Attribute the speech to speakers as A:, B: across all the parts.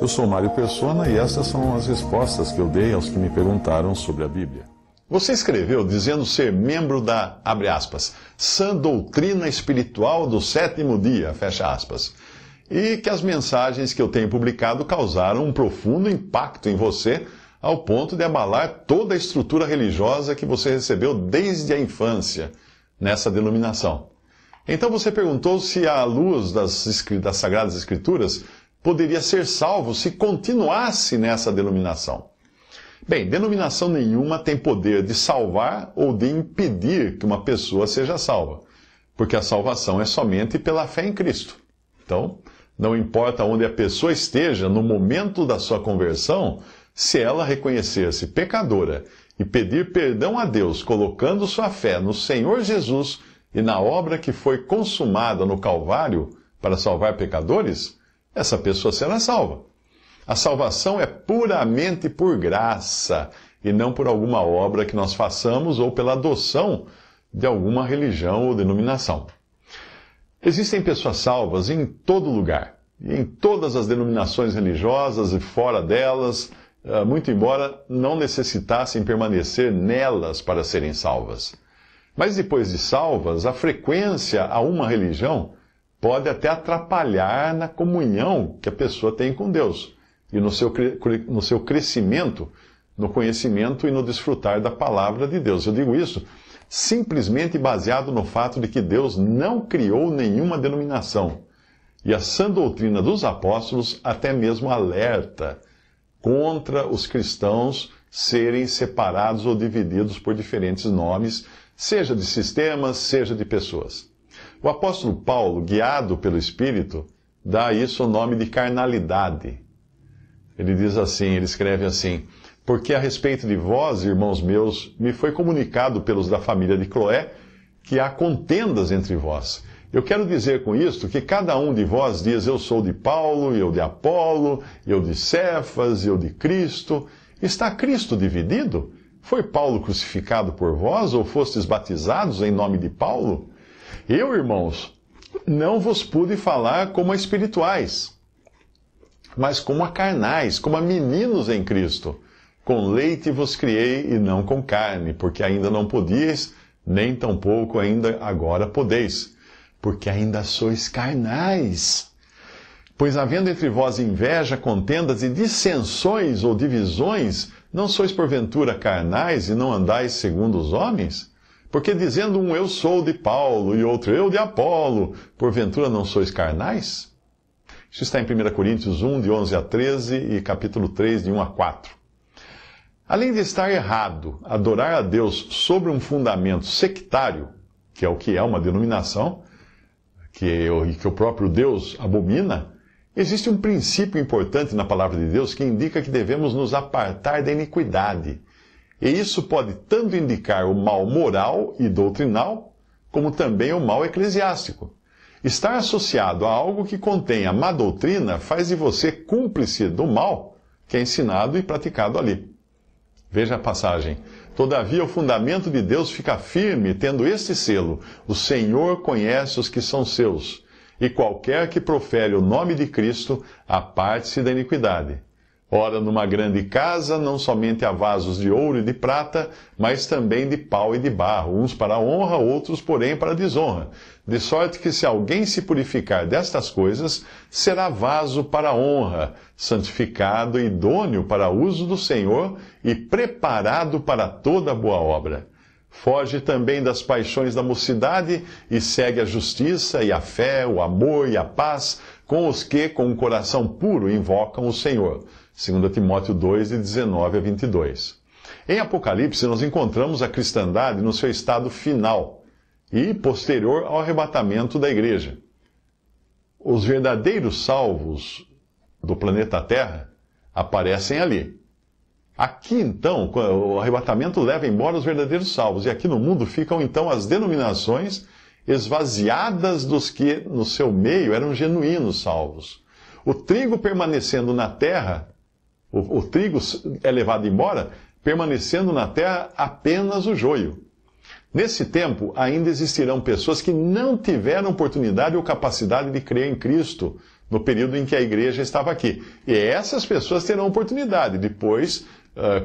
A: Eu sou Mário Persona e essas são as respostas que eu dei aos que me perguntaram sobre a Bíblia.
B: Você escreveu dizendo ser membro da, abre aspas, sã doutrina espiritual do sétimo dia, fecha aspas. E que as mensagens que eu tenho publicado causaram um profundo impacto em você, ao ponto de abalar toda a estrutura religiosa que você recebeu desde a infância nessa denominação. Então você perguntou se, à luz das, das Sagradas Escrituras, poderia ser salvo se continuasse nessa denominação. Bem, denominação nenhuma tem poder de salvar ou de impedir que uma pessoa seja salva, porque a salvação é somente pela fé em Cristo. Então, não importa onde a pessoa esteja no momento da sua conversão, se ela reconhecer-se pecadora e pedir perdão a Deus, colocando sua fé no Senhor Jesus e na obra que foi consumada no Calvário para salvar pecadores, essa pessoa será salva. A salvação é puramente por graça e não por alguma obra que nós façamos ou pela adoção de alguma religião ou denominação. Existem pessoas salvas em todo lugar, em todas as denominações religiosas e fora delas, eh, muito embora não necessitassem permanecer nelas para serem salvas. Mas depois de salvas, a frequência a uma religião pode até atrapalhar na comunhão que a pessoa tem com Deus e no seu, no seu crescimento no conhecimento e no desfrutar da palavra de Deus. Eu digo isso simplesmente baseado no fato de que Deus não criou nenhuma denominação. E a sã doutrina dos apóstolos até mesmo alerta contra os cristãos serem separados ou divididos por diferentes nomes, seja de sistemas, seja de pessoas. O apóstolo Paulo, guiado pelo Espírito, dá isso o nome de carnalidade. Ele diz assim, ele escreve assim: Porque a respeito de vós, irmãos meus, me foi comunicado pelos da família de Cloé que há contendas entre vós. Eu quero dizer com isto que cada um de vós diz: Eu sou de Paulo, eu de Apolo, eu de Cefas, eu de Cristo. Está Cristo dividido? Foi Paulo crucificado por vós ou fostes batizados em nome de Paulo? Eu, irmãos, não vos pude falar como a espirituais, mas como a carnais, como a meninos em Cristo. Com leite vos criei e não com carne, porque ainda não podíeis, nem tampouco ainda agora podeis, porque ainda sois carnais. Pois havendo entre vós inveja, contendas e dissensões ou divisões, não sois porventura carnais e não andais segundo os homens? Porque dizendo um eu sou de Paulo e outro eu de Apolo, porventura não sois carnais? Isso está em 1 Coríntios 1, de 11 a 13 e capítulo 3, de 1 a 4. Além de estar errado adorar a Deus sobre um fundamento sectário, que é o que é uma denominação, que, que o próprio Deus abomina, existe um princípio importante na palavra de Deus que indica que devemos nos apartar da iniquidade e isso pode tanto indicar o mal moral e doutrinal, como também o mal eclesiástico. Estar associado a algo que contém a má doutrina faz de você cúmplice do mal que é ensinado e praticado ali. Veja a passagem. Todavia, o fundamento de Deus fica firme, tendo este selo: O Senhor conhece os que são seus, e qualquer que profere o nome de Cristo, aparte-se da iniquidade. Ora, numa grande casa, não somente há vasos de ouro e de prata, mas também de pau e de barro, uns para a honra, outros, porém, para a desonra. De sorte que, se alguém se purificar destas coisas, será vaso para a honra, santificado e idôneo para uso do Senhor e preparado para toda boa obra. Foge também das paixões da mocidade e segue a justiça e a fé, o amor e a paz com os que, com um coração puro, invocam o Senhor 2 Timóteo 2, de 19 a 22. Em Apocalipse, nós encontramos a cristandade no seu estado final e posterior ao arrebatamento da igreja. Os verdadeiros salvos do planeta Terra aparecem ali. Aqui, então, o arrebatamento leva embora os verdadeiros salvos, e aqui no mundo ficam, então, as denominações esvaziadas dos que, no seu meio, eram genuínos salvos. O trigo permanecendo na terra o, o trigo é levado embora, permanecendo na terra apenas o joio. Nesse tempo, ainda existirão pessoas que não tiveram oportunidade ou capacidade de crer em Cristo no período em que a igreja estava aqui. E essas pessoas terão oportunidade depois,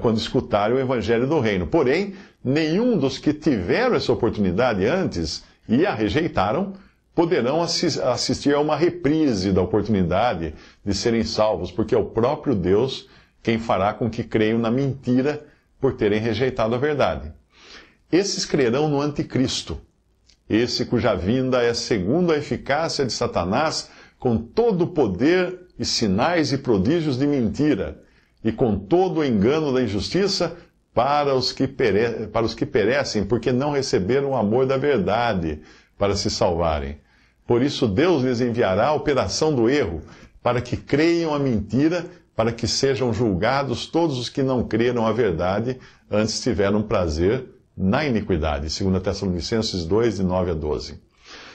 B: quando escutarem o evangelho do reino. Porém, nenhum dos que tiveram essa oportunidade antes e a rejeitaram poderão assistir a uma reprise da oportunidade de serem salvos, porque é o próprio Deus quem fará com que creiam na mentira por terem rejeitado a verdade. Esses crerão no anticristo, esse cuja vinda é segundo a eficácia de Satanás, com todo o poder e sinais e prodígios de mentira, e com todo o engano da injustiça para os que, pere... para os que perecem, porque não receberam o amor da verdade para se salvarem. Por isso, Deus lhes enviará a operação do erro, para que creiam a mentira, para que sejam julgados todos os que não creram a verdade, antes tiveram prazer na iniquidade. 2 Tessalonicenses 2, de 9 a 12.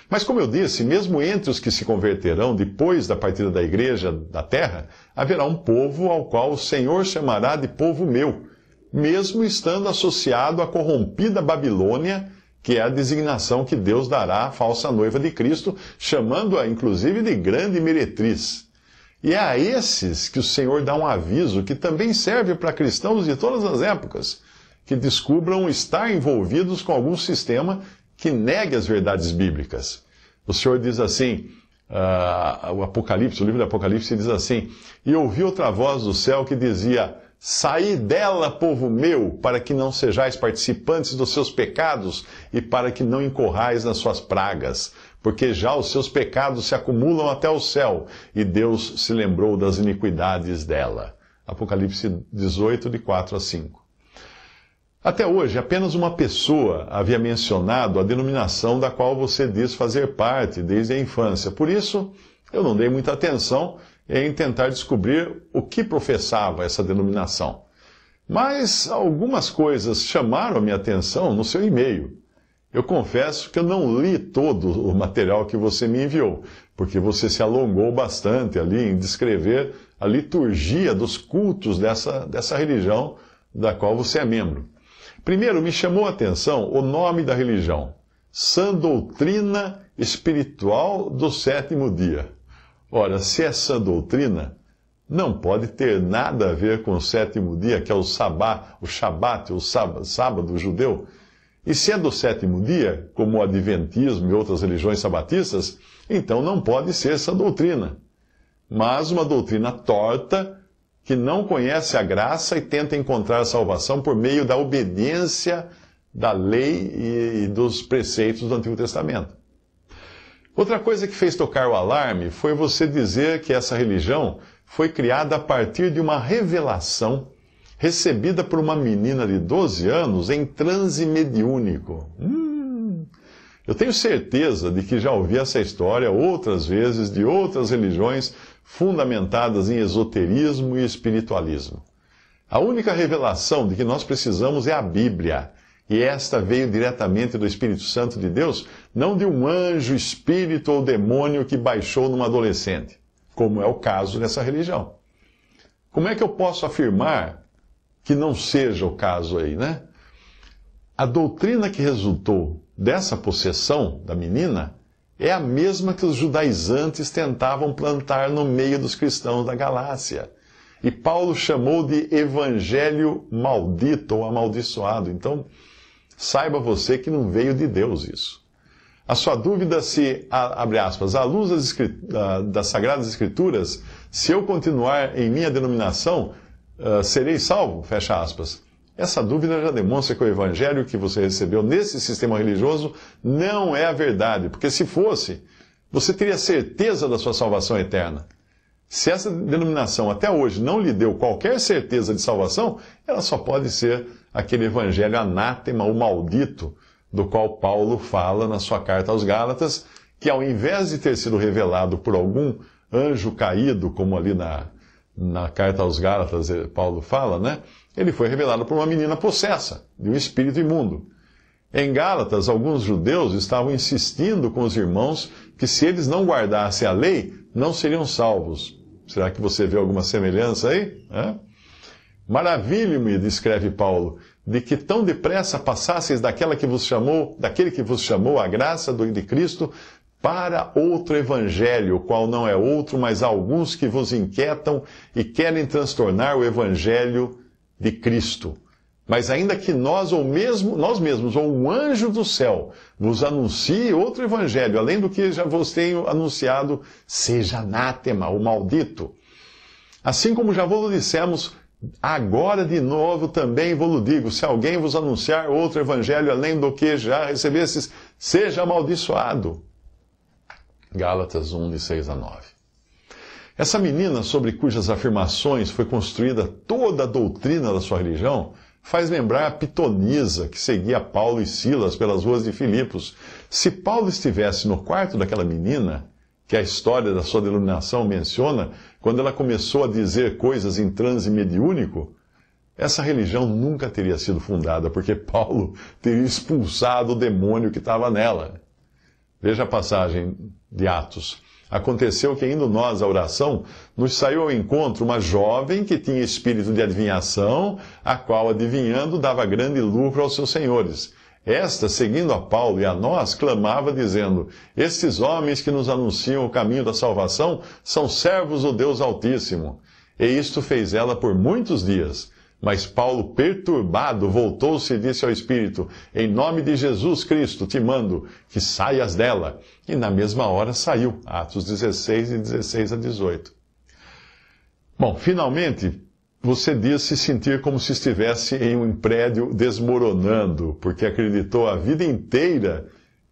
B: Mas, como eu disse, mesmo entre os que se converterão depois da partida da igreja da terra, haverá um povo ao qual o Senhor chamará de povo meu, mesmo estando associado à corrompida Babilônia, que é a designação que Deus dará à falsa noiva de Cristo, chamando-a inclusive de grande meretriz. E é a esses que o Senhor dá um aviso que também serve para cristãos de todas as épocas que descubram estar envolvidos com algum sistema que negue as verdades bíblicas. O Senhor diz assim, uh, o Apocalipse, o livro do Apocalipse diz assim: E ouvi outra voz do céu que dizia: Saí dela, povo meu, para que não sejais participantes dos seus pecados e para que não incorrais nas suas pragas, porque já os seus pecados se acumulam até o céu e Deus se lembrou das iniquidades dela. Apocalipse 18, de 4 a 5. Até hoje, apenas uma pessoa havia mencionado a denominação da qual você diz fazer parte desde a infância. Por isso, eu não dei muita atenção em tentar descobrir o que professava essa denominação. Mas algumas coisas chamaram a minha atenção no seu e-mail. Eu confesso que eu não li todo o material que você me enviou, porque você se alongou bastante ali em descrever a liturgia dos cultos dessa, dessa religião da qual você é membro. Primeiro, me chamou a atenção o nome da religião: Sã Doutrina Espiritual do Sétimo Dia. Ora, se é sã doutrina, não pode ter nada a ver com o sétimo dia, que é o sabá, o shabat, o sábado, judeu. E se é do sétimo dia, como o adventismo e outras religiões sabatistas, então não pode ser essa doutrina. Mas uma doutrina torta que não conhece a graça e tenta encontrar salvação por meio da obediência da lei e dos preceitos do Antigo Testamento. Outra coisa que fez tocar o alarme foi você dizer que essa religião foi criada a partir de uma revelação recebida por uma menina de 12 anos em transe mediúnico. Hum, eu tenho certeza de que já ouvi essa história outras vezes de outras religiões fundamentadas em esoterismo e espiritualismo. A única revelação de que nós precisamos é a Bíblia. E esta veio diretamente do Espírito Santo de Deus, não de um anjo, espírito ou demônio que baixou numa adolescente, como é o caso dessa religião. Como é que eu posso afirmar que não seja o caso aí, né? A doutrina que resultou dessa possessão da menina é a mesma que os judaizantes tentavam plantar no meio dos cristãos da Galácia. E Paulo chamou de evangelho maldito ou amaldiçoado. Então, saiba você que não veio de Deus isso. A sua dúvida se, abre aspas, à luz das, das Sagradas Escrituras, se eu continuar em minha denominação, uh, serei salvo, fecha aspas. Essa dúvida já demonstra que o evangelho que você recebeu nesse sistema religioso não é a verdade, porque se fosse, você teria certeza da sua salvação eterna. Se essa denominação até hoje não lhe deu qualquer certeza de salvação, ela só pode ser aquele evangelho anátema ou maldito do qual Paulo fala na sua carta aos Gálatas, que ao invés de ter sido revelado por algum anjo caído, como ali na, na carta aos Gálatas eh, Paulo fala, né? Ele foi revelado por uma menina possessa, de um espírito imundo. Em Gálatas, alguns judeus estavam insistindo com os irmãos que se eles não guardassem a lei, não seriam salvos. Será que você vê alguma semelhança aí? É? Maravilho-me, descreve Paulo, de que tão depressa passasseis daquela que vos chamou, daquele que vos chamou a graça de Cristo, para outro evangelho, qual não é outro, mas alguns que vos inquietam e querem transtornar o evangelho de Cristo. Mas ainda que nós ou mesmo nós mesmos ou um anjo do céu vos anuncie outro evangelho, além do que já vos tenho anunciado, seja anátema, o maldito. Assim como já vos dissemos, agora de novo também vos digo, se alguém vos anunciar outro evangelho além do que já recebestes, seja amaldiçoado. Gálatas 1, de 6 a 9. Essa menina sobre cujas afirmações foi construída toda a doutrina da sua religião, faz lembrar a pitonisa que seguia Paulo e Silas pelas ruas de Filipos. Se Paulo estivesse no quarto daquela menina, que a história da sua denominação menciona, quando ela começou a dizer coisas em transe mediúnico, essa religião nunca teria sido fundada, porque Paulo teria expulsado o demônio que estava nela. Veja a passagem de Atos. Aconteceu que, indo nós à oração, nos saiu ao encontro uma jovem que tinha espírito de adivinhação, a qual, adivinhando, dava grande lucro aos seus senhores. Esta, seguindo a Paulo e a nós, clamava, dizendo: Estes homens que nos anunciam o caminho da salvação são servos do Deus Altíssimo. E isto fez ela por muitos dias. Mas Paulo, perturbado, voltou-se e disse ao Espírito: Em nome de Jesus Cristo te mando que saias dela. E na mesma hora saiu. Atos 16, e 16 a 18. Bom, finalmente, você diz se sentir como se estivesse em um prédio desmoronando, porque acreditou a vida inteira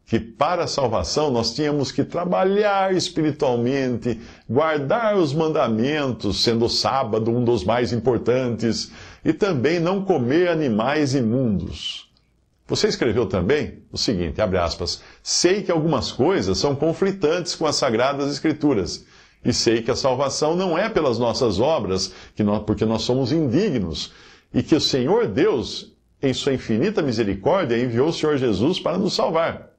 B: que para a salvação nós tínhamos que trabalhar espiritualmente, guardar os mandamentos, sendo o sábado um dos mais importantes, e também não comer animais imundos. Você escreveu também o seguinte, abre aspas, sei que algumas coisas são conflitantes com as sagradas escrituras, e sei que a salvação não é pelas nossas obras, que nós, porque nós somos indignos, e que o Senhor Deus, em sua infinita misericórdia, enviou o Senhor Jesus para nos salvar.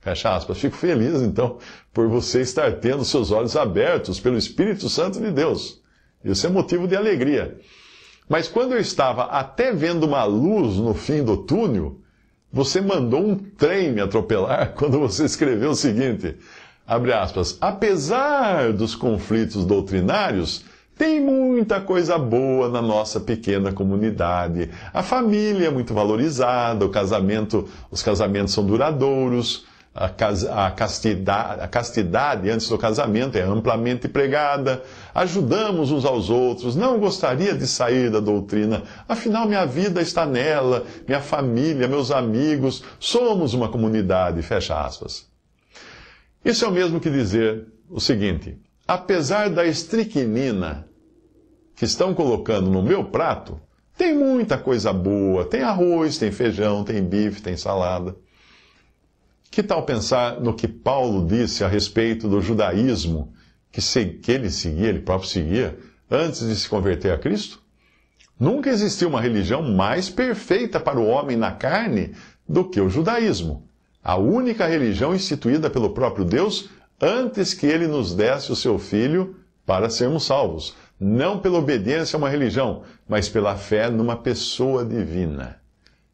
B: Fecha aspas. Fico feliz, então, por você estar tendo seus olhos abertos pelo Espírito Santo de Deus. Isso é motivo de alegria. Mas quando eu estava até vendo uma luz no fim do túnel, você mandou um trem me atropelar quando você escreveu o seguinte: abre aspas, apesar dos conflitos doutrinários, tem muita coisa boa na nossa pequena comunidade. A família é muito valorizada, o casamento, os casamentos são duradouros, a, castidade, a castidade antes do casamento é amplamente pregada, ajudamos uns aos outros, não gostaria de sair da doutrina, afinal minha vida está nela, minha família, meus amigos, somos uma comunidade, fecha aspas. Isso é o mesmo que dizer o seguinte: apesar da estricnina que estão colocando no meu prato, tem muita coisa boa, tem arroz, tem feijão, tem bife, tem salada. Que tal pensar no que Paulo disse a respeito do judaísmo que, que ele seguia, ele próprio seguia, antes de se converter a Cristo? Nunca existiu uma religião mais perfeita para o homem na carne do que o judaísmo. A única religião instituída pelo próprio Deus antes que ele nos desse o seu filho para sermos salvos. Não pela obediência a uma religião, mas pela fé numa pessoa divina.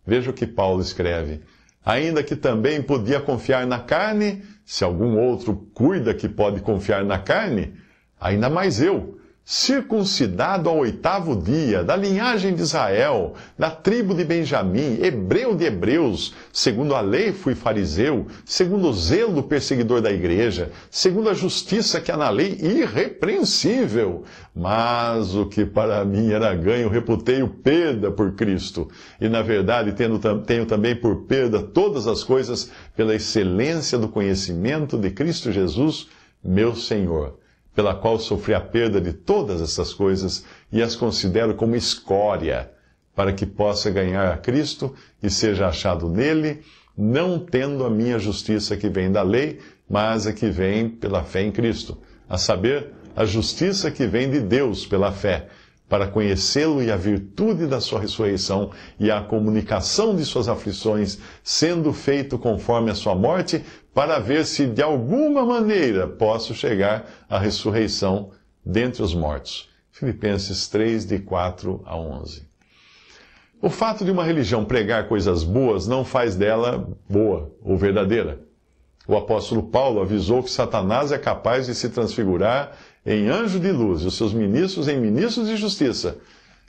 B: Veja o que Paulo escreve ainda que também podia confiar na carne, se algum outro cuida que pode confiar na carne, ainda mais eu, circuncidado ao oitavo dia, da linhagem de Israel, da tribo de Benjamim, hebreu de hebreus, segundo a lei fui fariseu, segundo o zelo perseguidor da igreja, segundo a justiça que há na lei, irrepreensível. Mas o que para mim era ganho, reputei-o perda por Cristo. E na verdade tenho, tenho também por perda todas as coisas pela excelência do conhecimento de Cristo Jesus, meu Senhor pela qual sofri a perda de todas essas coisas e as considero como escória, para que possa ganhar a Cristo e seja achado nele, não tendo a minha justiça que vem da lei, mas a que vem pela fé em Cristo, a saber, a justiça que vem de Deus pela fé para conhecê-lo e a virtude da sua ressurreição e a comunicação de suas aflições, sendo feito conforme a sua morte, para ver se de alguma maneira posso chegar à ressurreição dentre os mortos. Filipenses 3, de 4 a 11. O fato de uma religião pregar coisas boas não faz dela boa ou verdadeira. O apóstolo Paulo avisou que Satanás é capaz de se transfigurar em anjo de luz e os seus ministros em ministros de justiça.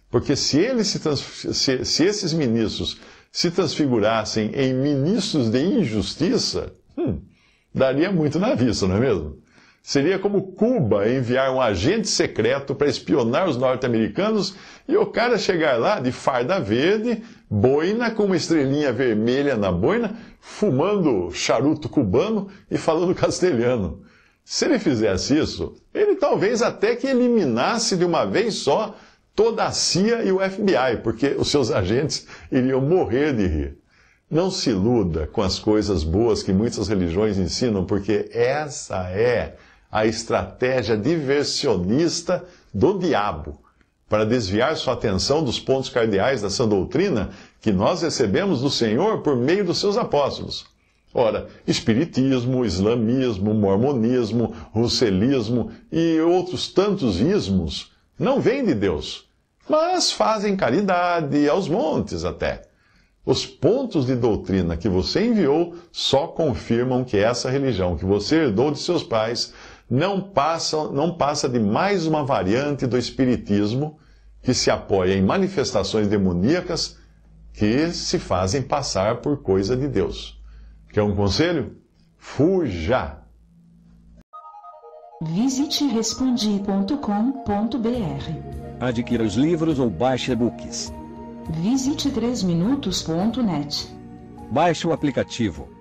B: Porque se, eles se, se, se esses ministros se transfigurassem em ministros de injustiça, hum, daria muito na vista, não é mesmo? Seria como Cuba enviar um agente secreto para espionar os norte-americanos e o cara chegar lá de farda verde, boina com uma estrelinha vermelha na boina, fumando charuto cubano e falando castelhano. Se ele fizesse isso, ele talvez até que eliminasse de uma vez só toda a CIA e o FBI, porque os seus agentes iriam morrer de rir. Não se iluda com as coisas boas que muitas religiões ensinam, porque essa é a estratégia diversionista do diabo para desviar sua atenção dos pontos cardeais sã doutrina que nós recebemos do Senhor por meio dos seus apóstolos. Ora, espiritismo, islamismo, mormonismo, russelismo e outros tantos ismos não vêm de Deus, mas fazem caridade aos montes até. Os pontos de doutrina que você enviou só confirmam que essa religião que você herdou de seus pais não passa, não passa de mais uma variante do Espiritismo que se apoia em manifestações demoníacas que se fazem passar por coisa de Deus. Quer um conselho? Fuja!
C: Visite respondi.com.br.
D: Adquira os livros ou baixe e-books.
C: Visite 3minutos.net.
D: Baixe o aplicativo